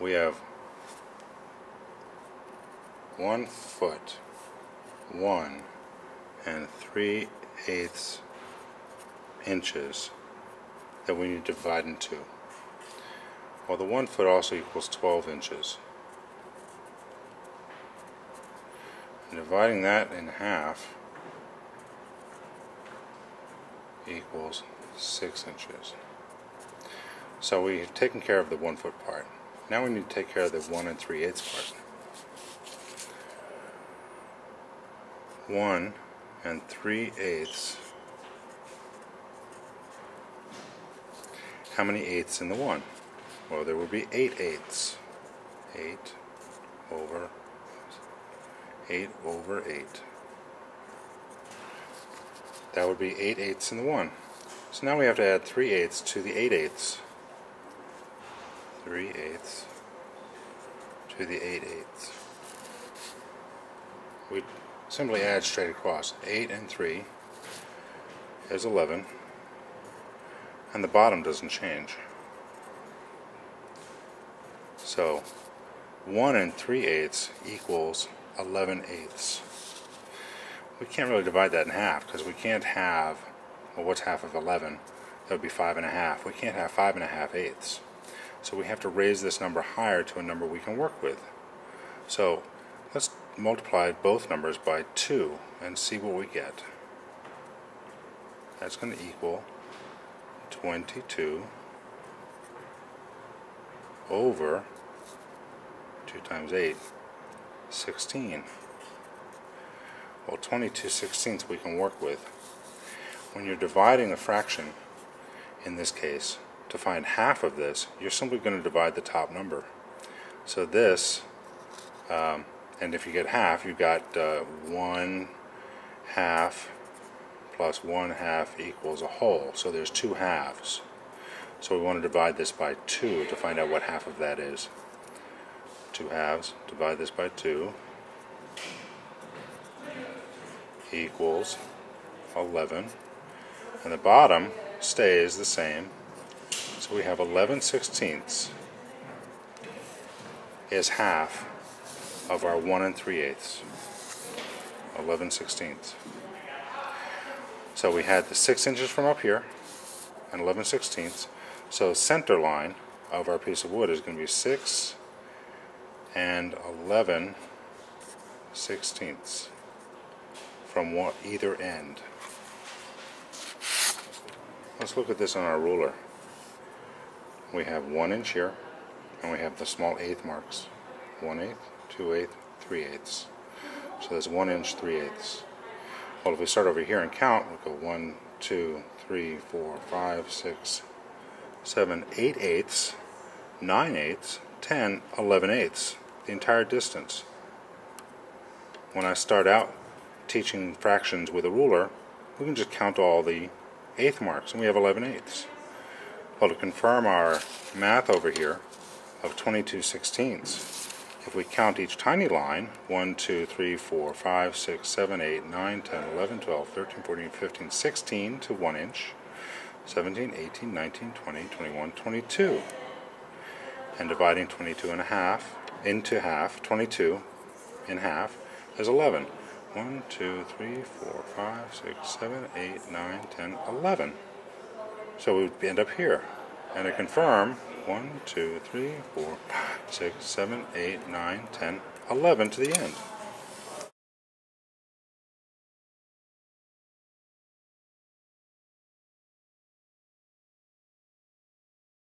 we have one foot, one and three eighths inches that we need to divide in two. Well, the one foot also equals 12 inches. And dividing that in half equals 6 inches. So we've taken care of the one foot part. Now we need to take care of the 1 and 3 eighths part. 1 and 3 eighths. How many eighths in the 1? Well, there would be 8 eighths. 8 over 8 over 8. That would be 8 eighths in the 1. So now we have to add 3 eighths to the 8 eighths. 3 eighths to the 8 eighths. We simply add straight across. 8 and 3 is 11. And the bottom doesn't change. So 1 and 3 eighths equals 11 eighths. We can't really divide that in half because we can't have, well what's half of 11? That would be 5 and a half. We can't have 5 and a half eighths. So we have to raise this number higher to a number we can work with. So let's multiply both numbers by 2 and see what we get. That's going to equal 22 over 2 times 8, 16. Well, 22 sixteenths we can work with. When you're dividing a fraction, in this case, to find half of this, you're simply going to divide the top number. So this, um, and if you get half, you've got uh, 1 half plus 1 half equals a whole. So there's two halves. So we want to divide this by 2 to find out what half of that is. 2 halves, divide this by 2 equals 11. And the bottom stays the same. So we have 11 sixteenths is half of our 1 and 3 eighths. 11 sixteenths. So we had the 6 inches from up here and 11 sixteenths. So center line of our piece of wood is going to be 6 and 11 sixteenths from either end. Let's look at this on our ruler. We have 1 inch here and we have the small eighth marks. one eighth two eighth 3 eighths. So that's 1 inch, 3 eighths. Well, if we start over here and count, we go 1, 2, 3, 4, 5, 6, 7, 8 eighths, 9 eighths, ten eleven eighths, the entire distance. When I start out teaching fractions with a ruler, we can just count all the eighth marks, and we have 11 eighths. Well, to confirm our math over here of 22 sixteenths, if we count each tiny line, 1, 2, 3, 4, 5, 6, 7, 8, 9, 10, 11, 12, 13, 14, 15, 16 to 1 inch, 17, 18, 19, 20, 21, 22. And dividing 22 and a half into half, 22 in half, is 11. 1, 2, 3, 4, 5, 6, 7, 8, 9, 10, 11. So we would end up here. And to confirm, 1, 2, 3, 4, 5, 6, 7, 8, 9, 10, 11 to the end.